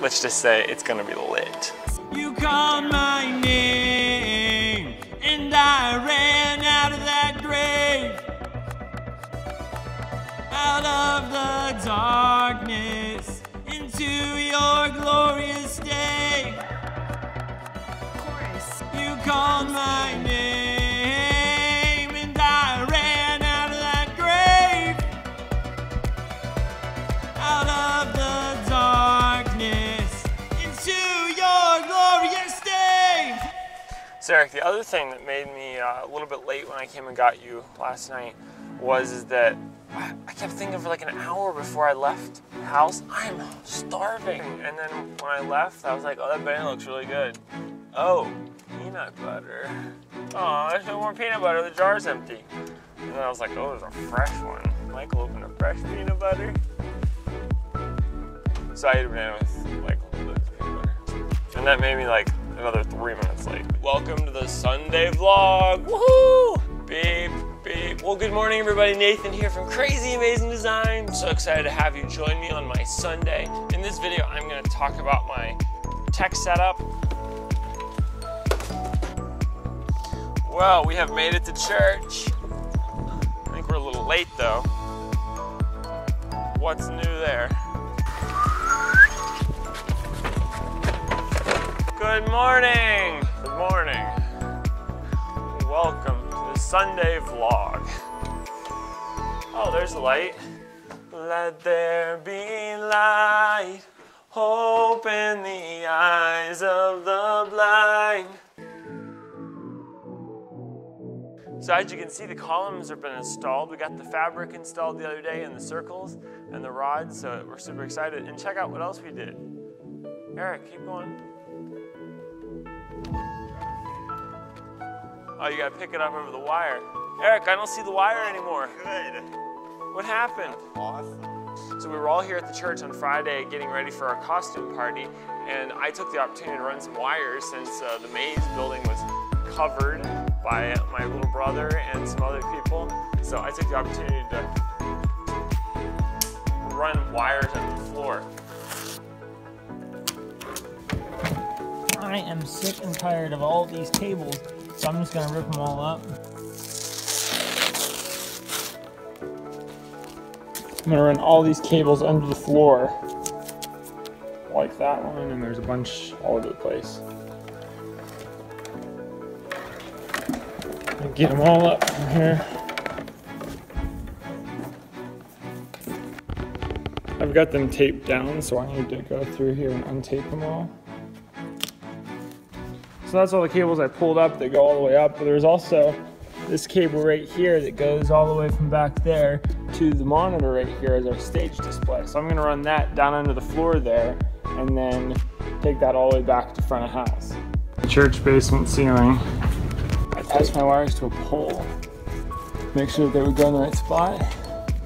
let's just say it's gonna be lit. You called my name, and I ran out of that grave. Out of the darkness, into your glorious day. Chorus. You called my name, Eric, the other thing that made me uh, a little bit late when I came and got you last night was that I kept thinking for like an hour before I left the house, I'm starving. And then when I left, I was like, oh, that banana looks really good. Oh, peanut butter. Oh, there's no more peanut butter. The jar's empty. And then I was like, oh, there's a fresh one. Michael opened a fresh peanut butter. So I ate a banana with like peanut butter. And that made me like another three minutes late. Welcome to the Sunday vlog. Woohoo! Beep, beep. Well, good morning, everybody. Nathan here from Crazy Amazing Design. I'm so excited to have you join me on my Sunday. In this video, I'm going to talk about my tech setup. Well, we have made it to church. I think we're a little late though. What's new there? Good morning. Sunday vlog. Oh, there's light. Let there be light. Hope in the eyes of the blind. So as you can see, the columns have been installed. We got the fabric installed the other day and the circles and the rods, so we're super excited. And check out what else we did. Eric, keep going. Oh, you gotta pick it up over the wire. Eric, I don't see the wire anymore. Good. What happened? Awesome. So we were all here at the church on Friday getting ready for our costume party, and I took the opportunity to run some wires since uh, the maze building was covered by my little brother and some other people. So I took the opportunity to run wires on the floor. I am sick and tired of all these cables, so I'm just gonna rip them all up. I'm gonna run all these cables under the floor. Like that one, and there's a bunch all over the place. And get them all up from here. I've got them taped down, so I need to go through here and untape them all. So that's all the cables I pulled up that go all the way up. But there's also this cable right here that goes all the way from back there to the monitor right here as our stage display. So I'm gonna run that down under the floor there and then take that all the way back to front of house. Church basement ceiling. I attached my wires to a pole. Make sure that they would go in the right spot.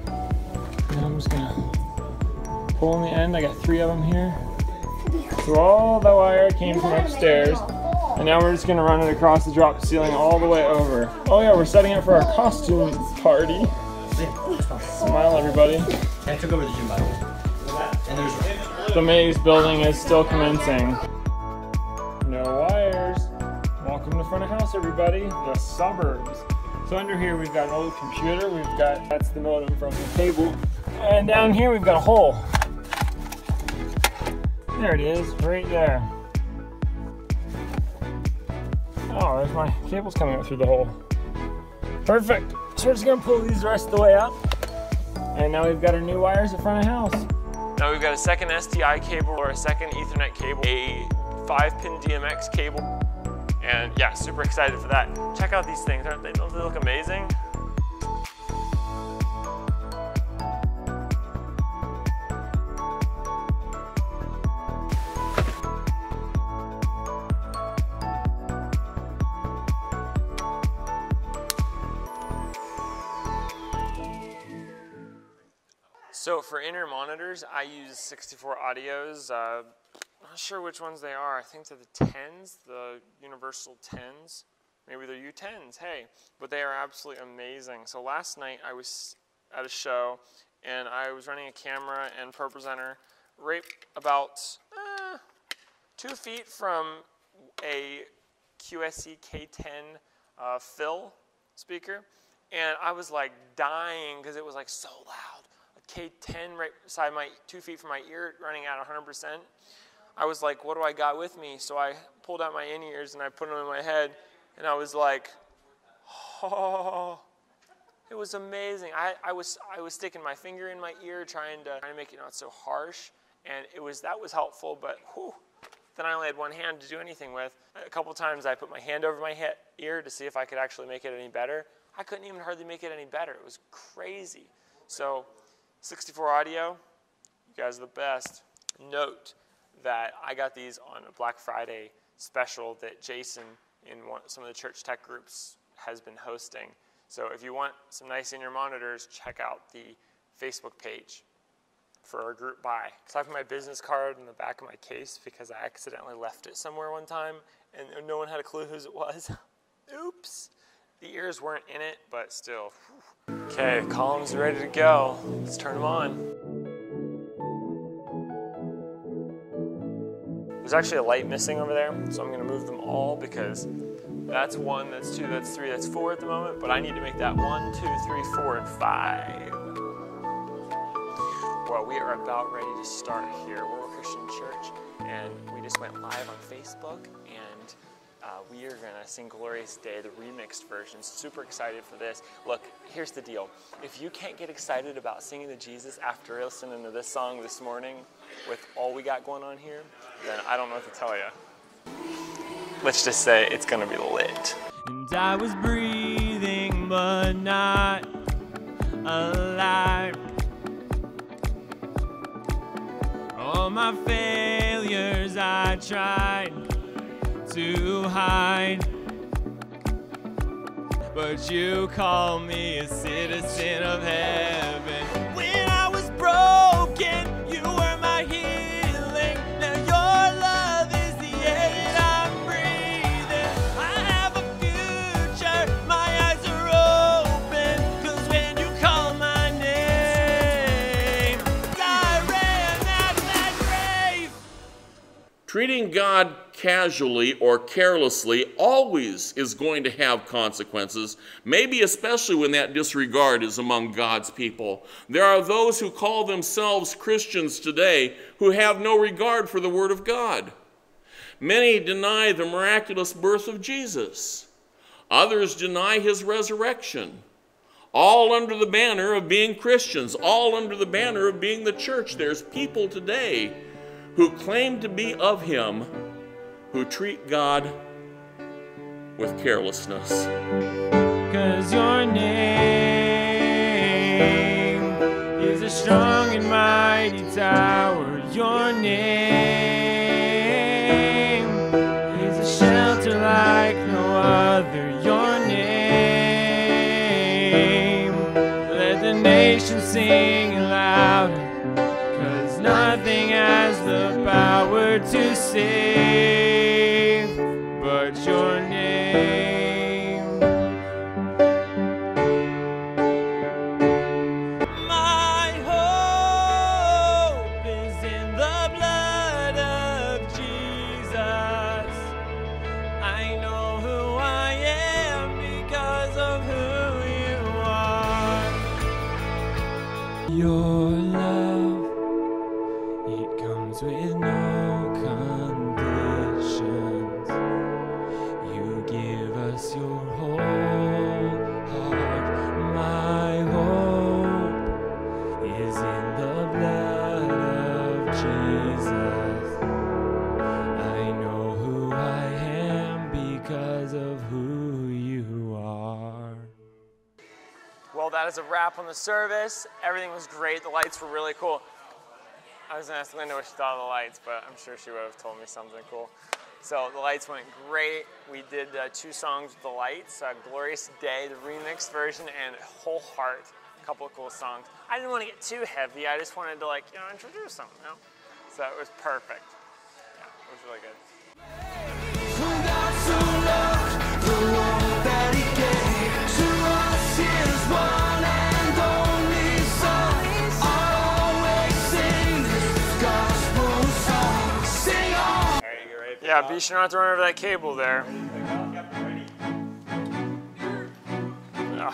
And I'm just gonna pull in the end. I got three of them here. So all the wire came from upstairs. And now we're just gonna run it across the drop ceiling all the way over. Oh yeah, we're setting up for our costume party. Smile everybody. I took over the gym by the way. And there's The maze building is still commencing. No wires. Welcome to front of house everybody. The suburbs. So under here we've got an old computer. We've got, that's the modem from the cable. And down here we've got a hole. There it is, right there. Oh, there's my cables coming up through the hole. Perfect. So we're just gonna pull these the rest of the way up. And now we've got our new wires at front of house. Now we've got a second SDI cable or a second Ethernet cable, a five pin DMX cable, and yeah, super excited for that. Check out these things, aren't they? Don't they look amazing? So for in-ear monitors, I use 64 audios. Uh, not sure which ones they are. I think they're the 10s, the universal 10s. Maybe they're U10s, hey. But they are absolutely amazing. So last night I was at a show and I was running a camera and ProPresenter right about uh, two feet from a QSC K10 uh, fill speaker, and I was like dying because it was like so loud. A K10 right beside my two feet from my ear, running at 100%. I was like, what do I got with me? So I pulled out my in ears and I put them in my head, and I was like, oh. It was amazing. I, I was I was sticking my finger in my ear trying to, trying to make it not so harsh, and it was that was helpful. But whew, then I only had one hand to do anything with. A couple times I put my hand over my he- ear to see if I could actually make it any better. I couldn't even hardly make it any better. It was crazy. So, 64 audio, you guys are the best. Note that I got these on a Black Friday special that Jason in one, some of the church tech groups has been hosting. So if you want some nice in-ear monitors, check out the Facebook page for our group buy. So I have my business card in the back of my case because I accidentally left it somewhere one time and no one had a clue whose it was. Oops. The ears weren't in it, but still. Okay, columns ready to go. Let's turn them on. There's actually a light missing over there, so I'm gonna move them all because that's one, that's two, that's three, that's four at the moment, but I need to make that one, two, three, four, and five. Well, we are about ready to start here. We're a Christian church, and we just went live on Facebook, and uh, we are gonna sing Glorious Day, the remixed version. Super excited for this. Look, here's the deal. If you can't get excited about singing to Jesus after listening to this song this morning with all we got going on here, then I don't know what to tell you. Let's just say it's gonna be lit. And I was breathing but not alive. All my failures I tried to hide. But you call me a citizen of heaven. Treating God casually or carelessly always is going to have consequences, maybe especially when that disregard is among God's people. There are those who call themselves Christians today who have no regard for the Word of God. Many deny the miraculous birth of Jesus, others deny his resurrection. All under the banner of being Christians, all under the banner of being the church. There's people today who claim to be of Him who treat God with carelessness. Cause your name is a strong and mighty tower. Your name is a shelter like no other. Your name, let the nation sing Is a wrap on the service. Everything was great. The lights were really cool. I was gonna ask Linda what she thought of the lights, but I'm sure she would have told me something cool. So the lights went great. We did uh, two songs with the lights, uh, "Glorious Day," the remixed version, and "Whole Heart." A couple of cool songs. I didn't want to get too heavy. I just wanted to like you know introduce them. You know? So it was perfect. Yeah, it was really good. Yeah, be sure not to run over that cable there. Ugh.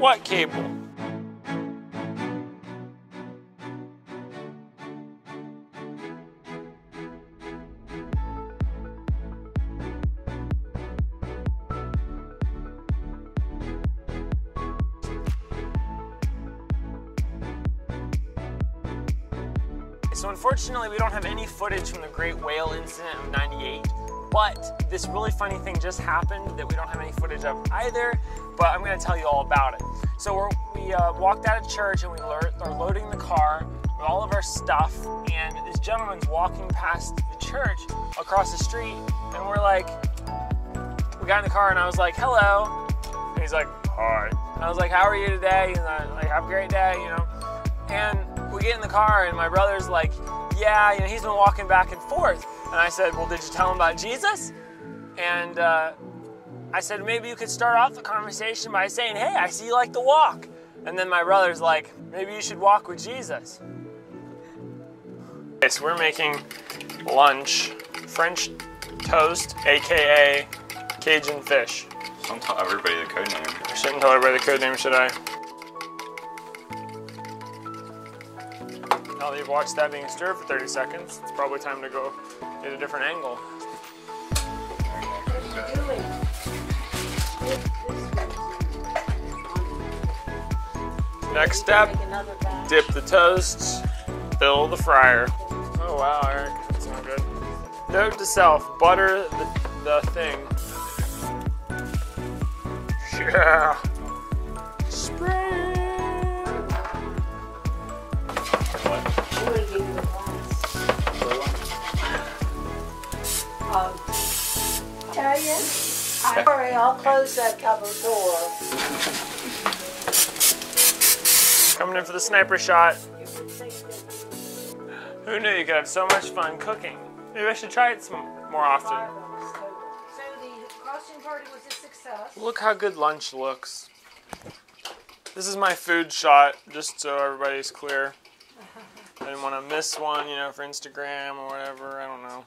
What cable? So unfortunately, we don't have any footage from the Great Whale incident of 98, but this really funny thing just happened that we don't have any footage of either, but I'm gonna tell you all about it. So we uh, walked out of church and we are loading the car with all of our stuff, and this gentleman's walking past the church across the street, and we're like, we got in the car and I was like, hello. And he's like, hi. And I was like, how are you today? And I like, have a great day, you know. And we get in the car and my brother's like, yeah, you know, he's been walking back and forth. And I said, well, did you tell him about Jesus? And uh, I said, maybe you could start off the conversation by saying, hey, I see you like to walk. And then my brother's like, maybe you should walk with Jesus. Okay, so we're making lunch, French toast, AKA Cajun fish. Don't tell everybody the code name. I shouldn't tell everybody the code name, should I? Now that you've watched that being stirred for 30 seconds, it's probably time to go get a different angle. Next step, dip the toast, fill the fryer. Oh wow, Eric, that's not good. Note to self, butter the, the thing. Yeah. Spray. Tell you, I'm sorry, I'll close that cupboard door. Coming in for the sniper shot. Who knew you could have so much fun cooking? Maybe I should try it some more often. Look how good lunch looks. This is my food shot, just so everybody's clear. I didn't want to miss one, you know, for Instagram or whatever. I don't know.